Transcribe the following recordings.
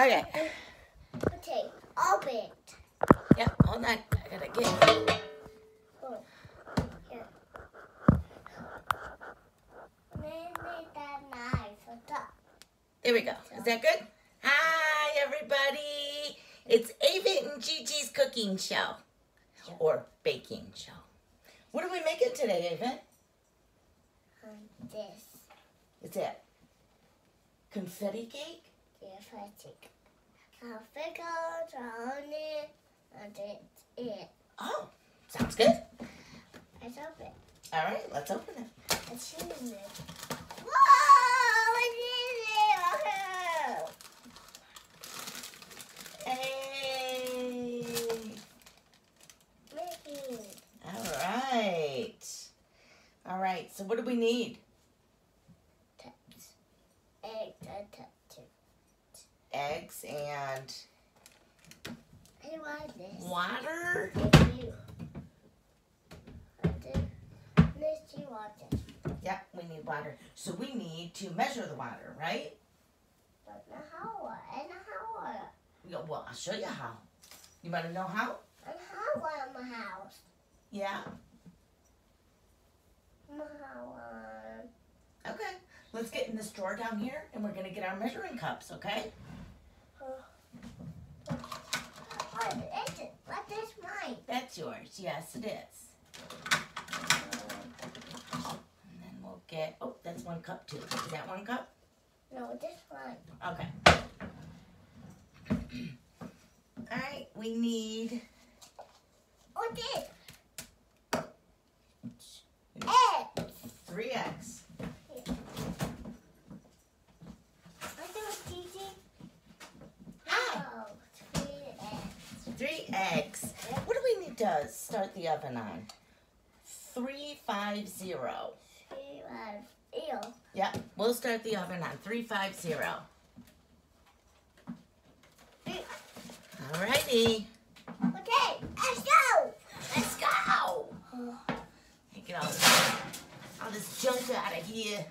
Okay. Okay, open. Yep, hold on. I gotta get. Oh, here. Maybe that knife. Stop. There we go. Is that good? Hi, everybody. It's Ava and Gigi's cooking show or baking show. What are we making today, Ava? Um, this. Is it confetti cake? If I take configures on it, and it's it. Oh, sounds good. Let's open. it. All right, let's open it. Let's see it. Whoa! I did it! Hey. All right. All right. So what do we need? Taps. Egg, tap, tap, tap. Eggs and I want this. water. If you want it, this want it. Yeah, we need water. So we need to measure the water, right? But now how? And how? Yeah, Well, I'll show you how. You want to know how? And how on my house? Yeah. My house. Okay. Let's get in this drawer down here, and we're gonna get our measuring cups. Okay? What is it? What is mine? That's yours. Yes, it is. And then we'll get. Oh, that's one cup too. Is that one cup? No, this one. Okay. All right. We need. Oh, this. Three eggs. I do Gigi. Hi. Oh, three eggs. What do we need to start the oven on? Three five zero. Three, five, ew. Yep, we'll start the oven on three five zero. Alrighty, Okay, let's go. let's go. Get all, all this junk out of here.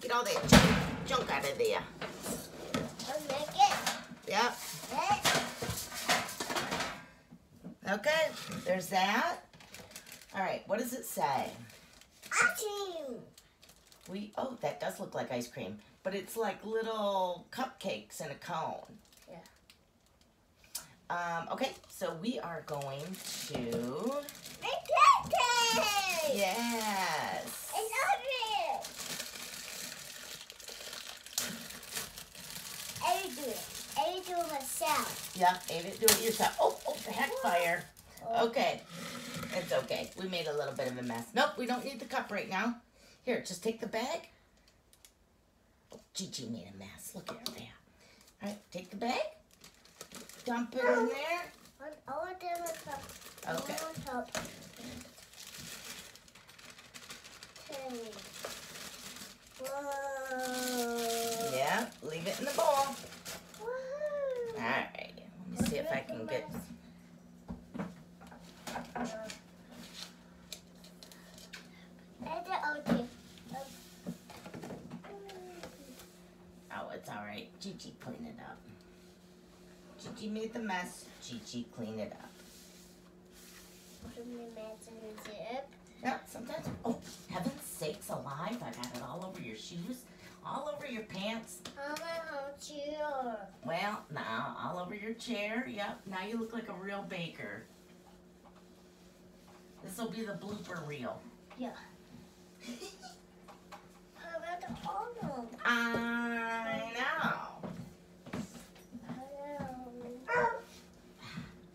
Get all that junk, junk out of there. Let's make it. Yep. Let's Okay, there's that. All right, what does it say? Achoo. We oh, that does look like ice cream, but it's like little cupcakes in a cone. Yeah. Um, okay, so we are going to Make cupcake. yes. I love it. I will do it. Do it myself. Yeah, Ava, do it yourself. Oh, oh, the heck fire. Okay, it's okay. We made a little bit of a mess. Nope, we don't need the cup right now. Here, just take the bag. Oh, Gigi made a mess. Look at that. All right, take the bag. Dump it in there. I want to do it myself. Okay. I want to help. Okay. Whoa. Yeah, leave it in the bowl. Whoa. All right, let me see if I can get. And the okay. Oh, it's all right. Gigi, clean it up. Gigi made the mess. Gigi, clean it up. Put my meds in the zip. Yeah, sometimes. Oh, heaven's sakes alive! I got it all over your shoes, all over your pants. Am I home to Well, now all over your chair. Yep. Now you look like a real baker. This will be the blooper reel. Yeah. How about the Arnold? I know.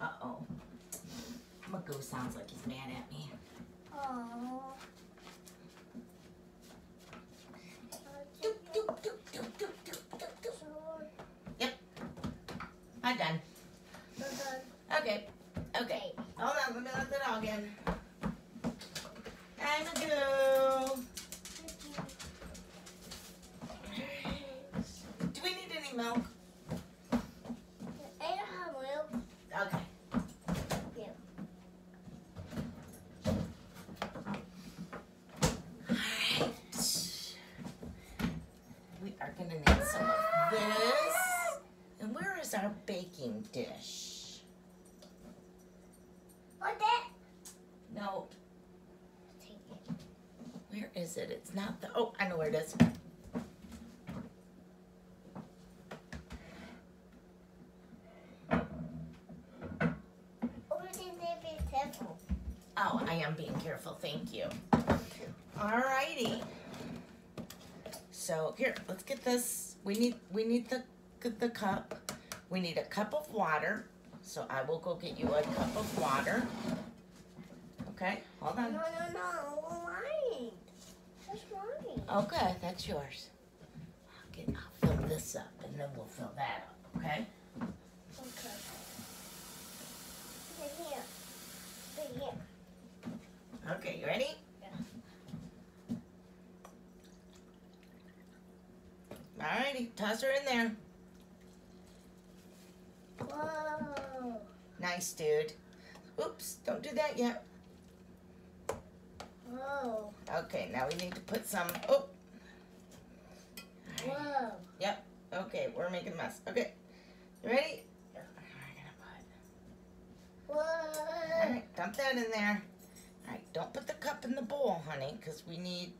Uh oh. Magoo sounds like he's mad at me. Oh. Yep. I'm done. Okay. Okay. Hold on. Let me let the dog in. Hi, Magoo. Do we need any milk? Okay. Alright. We are gonna need some of this. our baking dish. What that? No, where is it? It's not the. Oh, I know where it is. Oh, we need to be careful. Oh, I am being careful. Thank you. Alrighty. So here, let's get this. We need we need the the cup. We need a cup of water. So I will go get you a cup of water. Okay, hold No, on. no, no. Mine. That's mine. Okay, that's yours. I'll, get, I'll fill this up and then we'll fill that up. Okay. Okay. Right here. Right here. Okay, you ready? Yeah. Alrighty, toss her in there. Whoa. Nice, dude. Oops, don't do that yet. Whoa. Okay, now we need to put some. Oh. Whoa. Okay, we're making a mess. Okay, you ready? Yeah. We're gonna put. Whoa. All right, dump that in there. All right, don't put the cup in the bowl, honey, because we need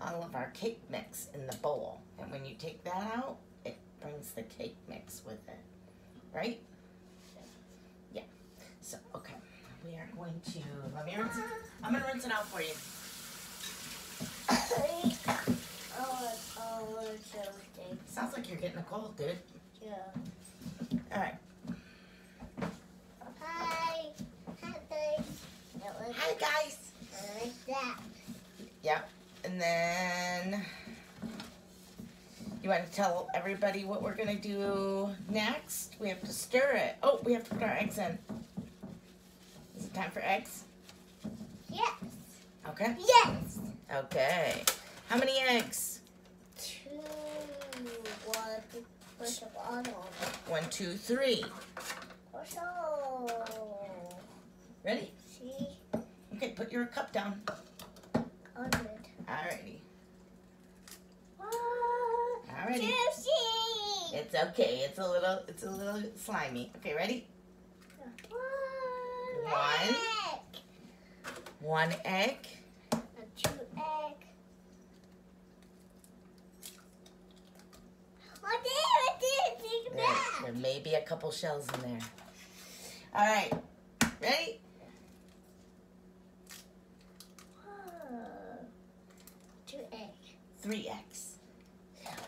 all of our cake mix in the bowl. And when you take that out, it brings the cake mix with it, right? Yeah. So, okay, we are going to. Let me rinse it. I'm gonna rinse it out for you. Oh, oh. Sounds like you're getting a cold, dude. Yeah. All right. Hi. Hi, guys. Hi, guys. like that. Yep. And then you want to tell everybody what we're gonna do next? We have to stir it. Oh, we have to put our eggs in. Is it time for eggs? Yes. Okay. Yes. Okay. How many eggs? Two. One. Push up on one. Two, three. Ready? See. Okay, put your cup down. Alrighty. What? Alrighty. Juicy. It's okay. It's a little it's a little slimy. Okay, ready? One. One. egg. One egg. A two egg. Oh, there, there, take There, there may be a couple shells in there. All right, ready? Whoa. Two egg. Three eggs.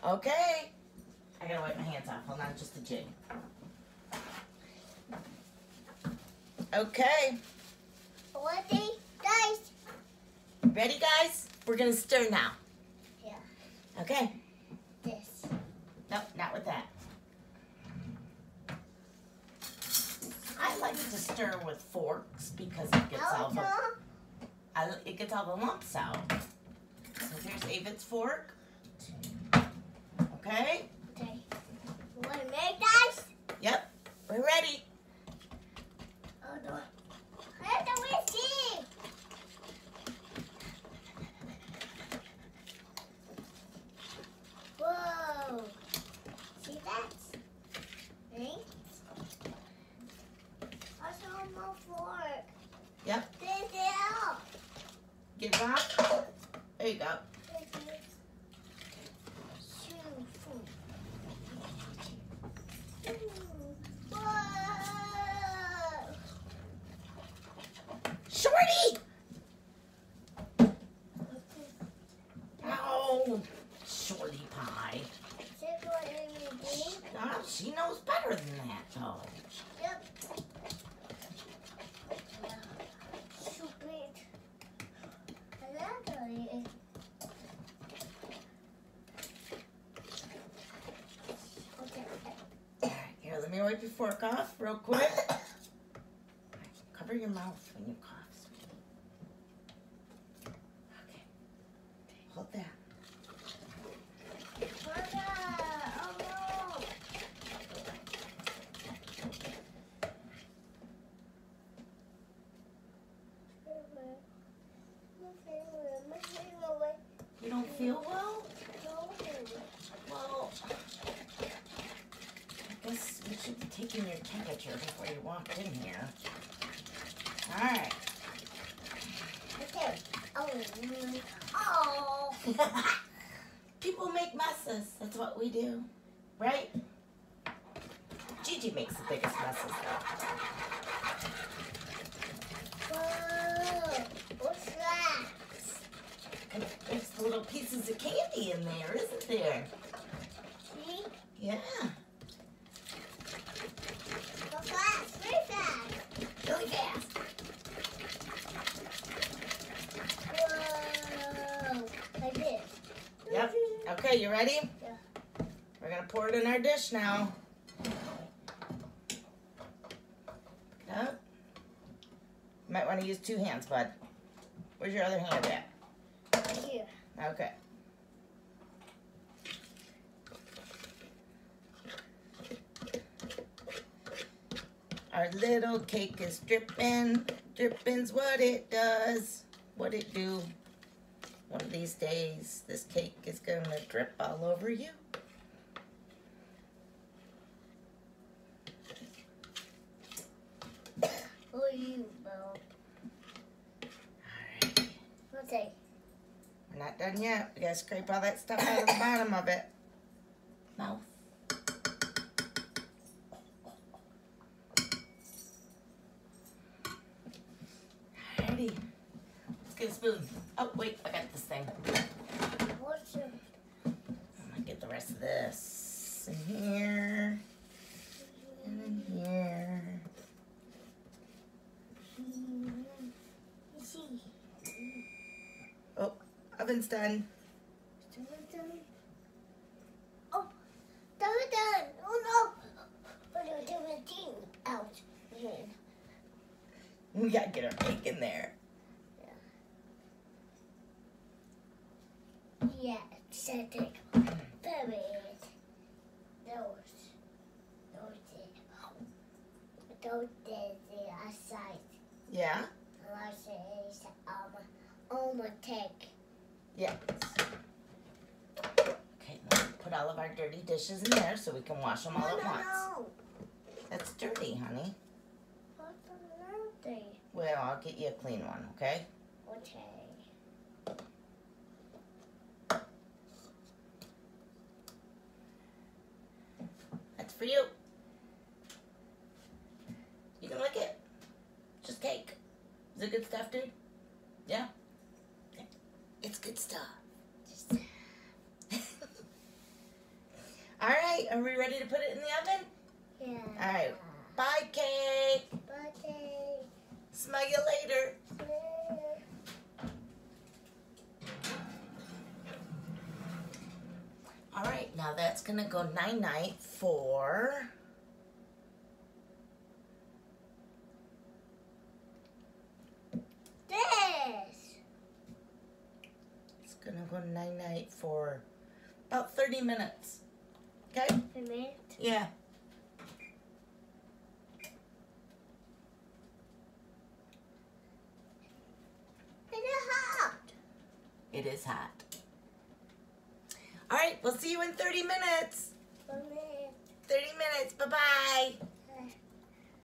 Okay. I gotta wipe my hands off. Hold on, just a jig. Okay, Ready, guys? ready, guys? We're gonna stir now. Yeah. Okay. This. Nope, not with that. I like to stir with forks because it gets all the I, it gets all the lumps out. So here's Avid's fork. Okay. Okay. You want to make? Yep. We're ready. Oh, no. Where's the whiskey? Whoa. See that? Right? Also on my fork. Yep. This is Get it out. There you go. Whoa! Shorty! Oh, shorty pie. Ah, she knows better than that, though. Yep. Here, let me wipe your fork off real quick. Cover your mouth when you cough. sweetie. Okay. Hold that. Mother, oh no. You don't feel well? Well, taking your temperature before you walked in here. All right. Okay. Oh. Oh. People make messes. That's what we do, right? Gigi makes the biggest messes though. Whoa. What's that? There's little pieces of candy in there, isn't there? See? Yeah. Go fast. Very fast. Really fast. Whoa. Like this. Yep. Okay, you ready? Yeah. We're gonna pour it in our dish now. Up. You might want to use two hands, bud. Where's your other hand at? Here. Okay. Our little cake is dripping. Dripping's what it does. What it do. One of these days, this cake is gonna drip all over you. Who are you, Bo? Alright. Okay. We're not done yet. We gotta scrape all that stuff out of the bottom of it. Mouth. Alrighty. Let's get a spoon. Oh, wait, I got this thing. What's your I'm gonna get the rest of this in here. And in here. see? Oven's done. Oh, done, done. Oh no! But it was different thing. Ouch. We gotta get our cake in there. Yeah, set it. Very it. Those. Those it. Those it the outside. Yeah? Those is um almost take. Yeah. Okay, let's put all of our dirty dishes in there so we can wash them all no, at no, once. no. That's dirty, honey. What's another? Well, I'll get you a clean one, okay? Okay. That's for you. You can lick it. Just cake. Is it good stuff, dude? Yeah? Okay. It's good stuff. Just All right, are we ready to put it in the oven? yeah. All right. Bye, cake. Bye, cake. Smell you later. All right, now that's gonna go nine night for This. it's gonna go nine night for about thirty minutes. Okay? A minute. Yeah. It's hot. It is hot. All right, we'll see you in 30 minutes. A minute. 30 minutes. Bye bye.